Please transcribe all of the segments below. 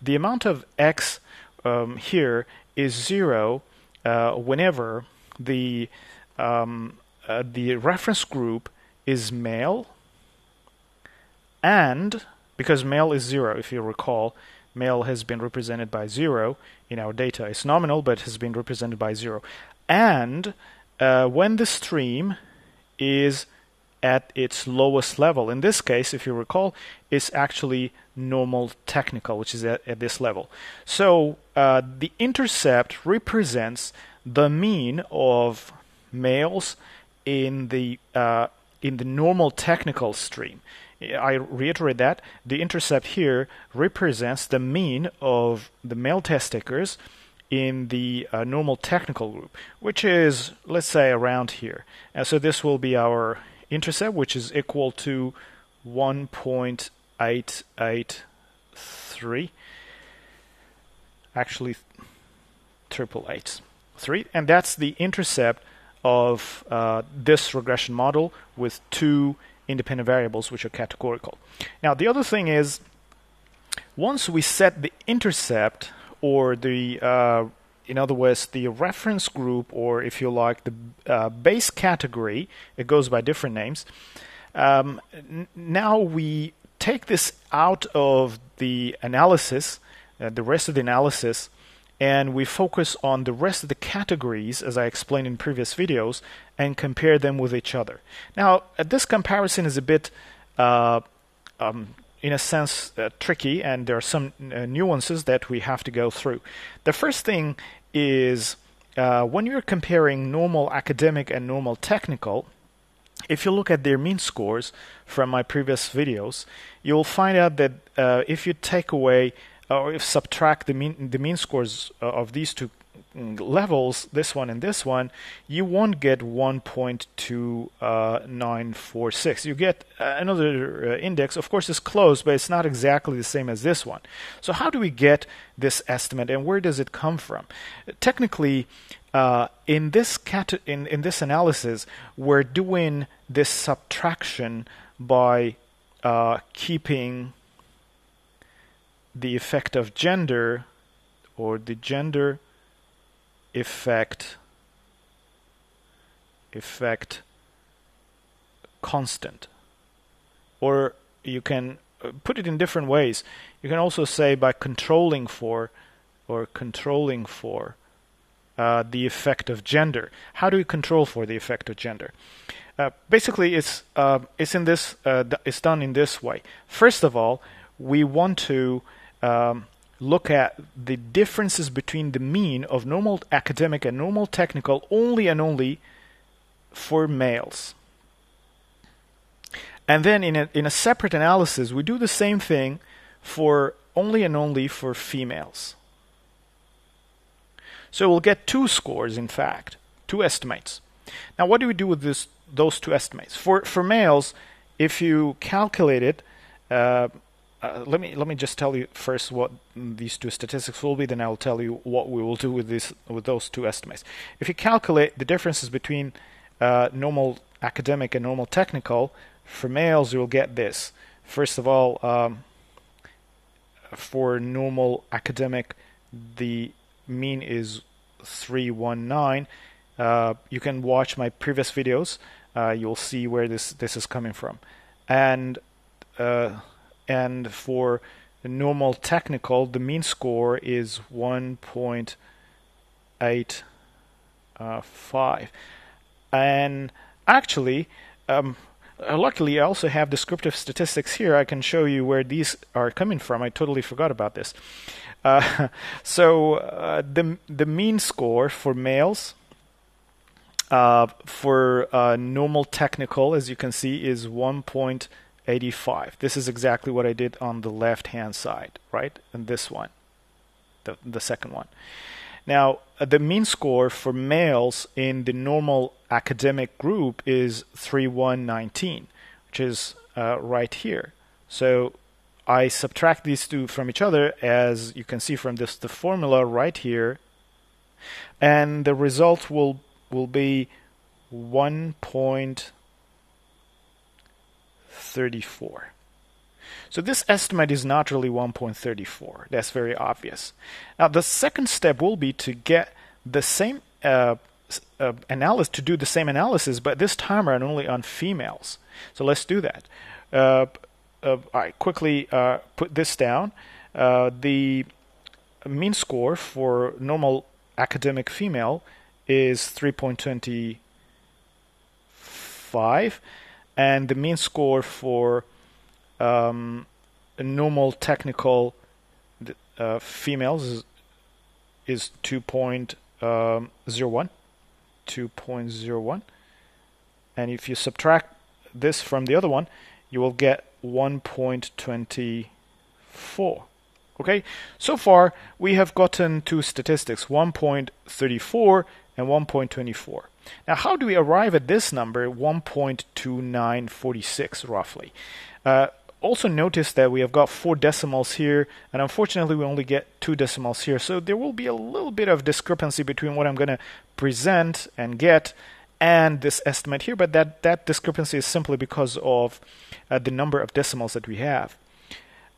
the amount of x um, here is zero uh, whenever the um, uh, the reference group is male and because male is zero if you recall male has been represented by zero in our data. It's nominal but has been represented by zero. And uh, when the stream is at its lowest level. In this case, if you recall, it's actually normal technical, which is at, at this level. So uh, the intercept represents the mean of males in the uh, in the normal technical stream. I reiterate that the intercept here represents the mean of the male test takers in the uh, normal technical group, which is let's say around here. And so this will be our intercept, which is equal to 1.883. Actually, triple eight three, and that's the intercept of uh, this regression model with two independent variables which are categorical. Now, the other thing is, once we set the intercept or the uh, in other words, the reference group, or if you like, the uh, base category, it goes by different names. Um, n- now we take this out of the analysis, uh, the rest of the analysis, and we focus on the rest of the categories, as I explained in previous videos, and compare them with each other. Now, uh, this comparison is a bit uh, um, in a sense, uh, tricky, and there are some uh, nuances that we have to go through. The first thing is uh, when you're comparing normal academic and normal technical, if you look at their mean scores from my previous videos, you'll find out that uh, if you take away or if subtract the mean the mean scores uh, of these two levels, this one and this one, you won't get 1.2946. You get uh, another uh, index. Of course, it's close, but it's not exactly the same as this one. So how do we get this estimate, and where does it come from? Technically, uh, in this cat- in, in this analysis, we're doing this subtraction by uh, keeping the effect of gender or the gender effect effect constant. Or you can uh, put it in different ways. You can also say by controlling for or controlling for uh, the effect of gender. How do we control for the effect of gender? Uh, basically it's uh, it's in this uh, it's done in this way. First of all we want to um, look at the differences between the mean of normal academic and normal technical only and only for males. And then in a, in a separate analysis, we do the same thing for only and only for females. So we'll get two scores, in fact, two estimates. Now, what do we do with this, those two estimates? For, for males, if you calculate it, uh, uh, let me let me just tell you first what these two statistics will be. Then I'll tell you what we will do with this with those two estimates. If you calculate the differences between uh, normal academic and normal technical, for males you will get this. First of all, um, for normal academic, the mean is 319. Uh, you can watch my previous videos. Uh, you'll see where this this is coming from, and uh, and for normal technical, the mean score is 1.85. And actually, um, luckily, I also have descriptive statistics here. I can show you where these are coming from. I totally forgot about this. Uh, so uh, the the mean score for males uh, for uh, normal technical, as you can see, is 1. 85. This is exactly what I did on the left hand side, right? And this one, the, the second one. Now, uh, the mean score for males in the normal academic group is 3119, which is uh, right here. So I subtract these two from each other, as you can see from this the formula right here, and the result will will be 1. 34. So this estimate is not really 1.34. That's very obvious. Now the second step will be to get the same uh, uh, analysis to do the same analysis, but this time around only on females. So let's do that. Uh, uh I quickly uh, put this down. Uh, the mean score for normal academic female is 3.25, and the mean score for um, normal technical uh, females is, is 2.01. Um, 2.01. And if you subtract this from the other one, you will get 1.24. Okay, so far we have gotten two statistics 1.34 and 1.24. Now, how do we arrive at this number 1.2946 roughly? Uh, also notice that we have got four decimals here, and unfortunately we only get two decimals here. So there will be a little bit of discrepancy between what I'm going to present and get and this estimate here, but that, that discrepancy is simply because of uh, the number of decimals that we have.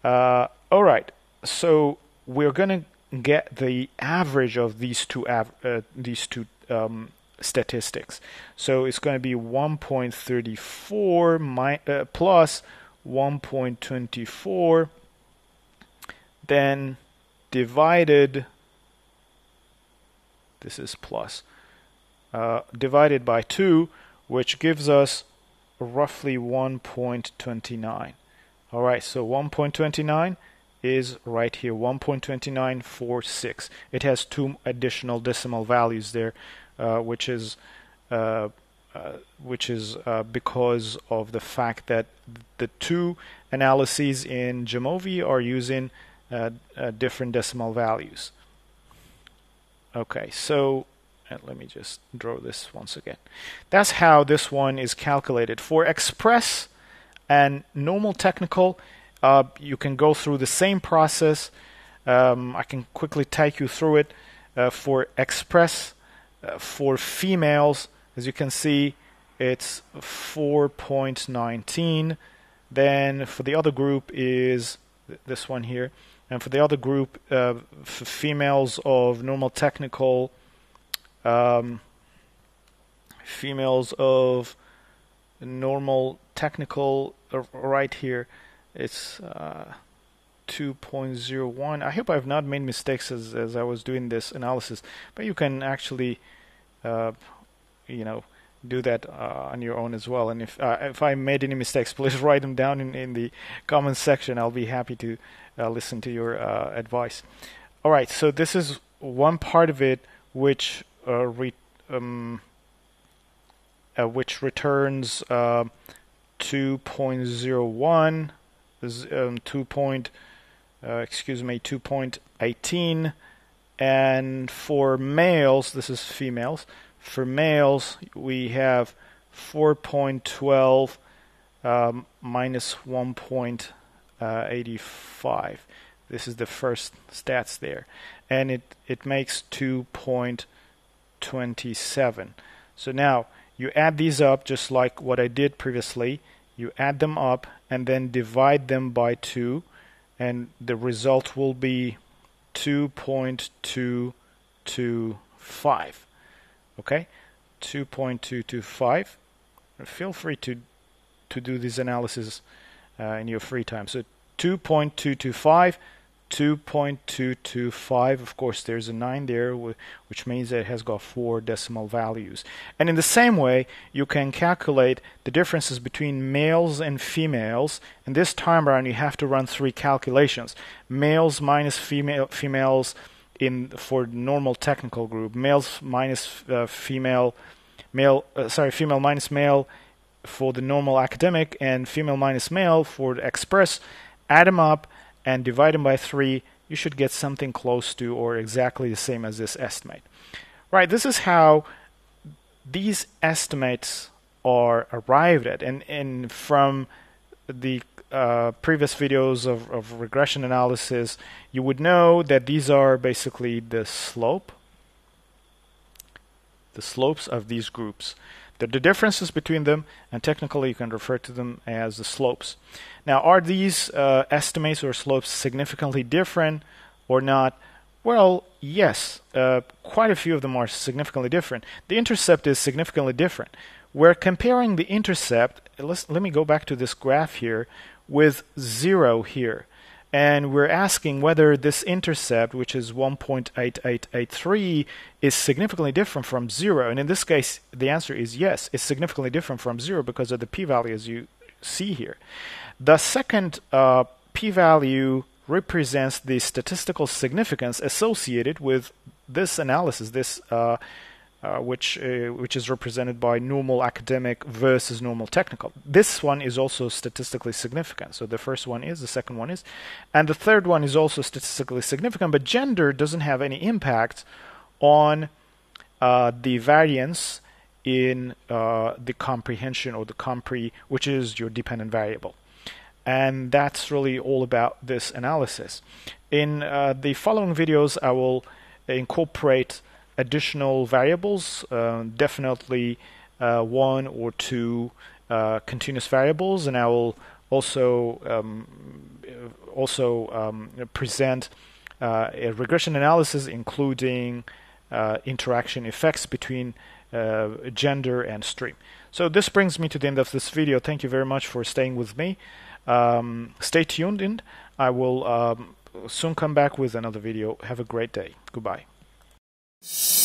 Uh, all right, so we're going to get the average of these two uh, these two um, statistics. So it's going to be 1.34 mi- uh, plus 1.24 then divided this is plus uh, divided by 2 which gives us roughly 1.29 alright so 1.29 is right here 1.2946 it has two additional decimal values there which is uh, uh, which is uh, because of the fact that the two analyses in Jamovi are using uh, uh different decimal values. Okay, so let me just draw this once again. That's how this one is calculated. For Express and normal technical, uh, you can go through the same process. Um, I can quickly take you through it. for Express, for females, as you can see, it's 4.19. Then for the other group is this one here. And for the other group, uh, for females of normal technical, um, females of normal technical, uh, right here, it's uh, 2.01. I hope I've not made mistakes as, as I was doing this analysis, but you can actually uh, you know do that uh, on your own as well. And if uh, if I made any mistakes, please write them down in, in the comments section. I'll be happy to uh, listen to your uh, advice. All right, so this is one part of it which uh, re- um, which returns 2.01, um, 2. Point, excuse me, 2.18, and for males, this is females for males, we have 4.12 um, minus 1.85. This is the first stats there. And it, it makes 2.27. So now you add these up just like what I did previously. You add them up and then divide them by 2 and the result will be 2.225 okay? 2.225 feel free to to do this analysis uh, in your free time. So 2.225 2.225 of course there's a 9 there which means that it has got four decimal values. And in the same way you can calculate the differences between males and females. And this time around you have to run three calculations. Males minus female females in for normal technical group males minus uh, female male uh, sorry female minus male for the normal academic and female minus male for the express add them up and divide them by 3 you should get something close to or exactly the same as this estimate right this is how these estimates are arrived at and and from the uh, previous videos of, of regression analysis, you would know that these are basically the slope, the slopes of these groups. They're the differences between them, and technically you can refer to them as the slopes. Now, are these uh, estimates or slopes significantly different or not? Well, yes, uh, quite a few of them are significantly different. The intercept is significantly different. We're comparing the intercept, let's, let me go back to this graph here, with 0 here and we're asking whether this intercept, which is 1.8883, is significantly different from zero. And in this case, the answer is yes, it's significantly different from zero because of the p-value as you see here. The second uh, p-value represents the statistical significance associated with this analysis, this uh, uh, which uh, which is represented by normal academic versus normal technical. This one is also statistically significant. So the first one is, the second one is, and the third one is also statistically significant. But gender doesn't have any impact on uh, the variance in uh, the comprehension or the compre, which is your dependent variable. And that's really all about this analysis. In uh, the following videos, I will incorporate additional variables, uh, definitely uh, one or two uh, continuous variables, and I will also um, also um, present uh, a regression analysis including uh, interaction effects between uh, gender and stream. So this brings me to the end of this video. Thank you very much for staying with me. Um, stay tuned and I will um, soon come back with another video. Have a great day. Goodbye you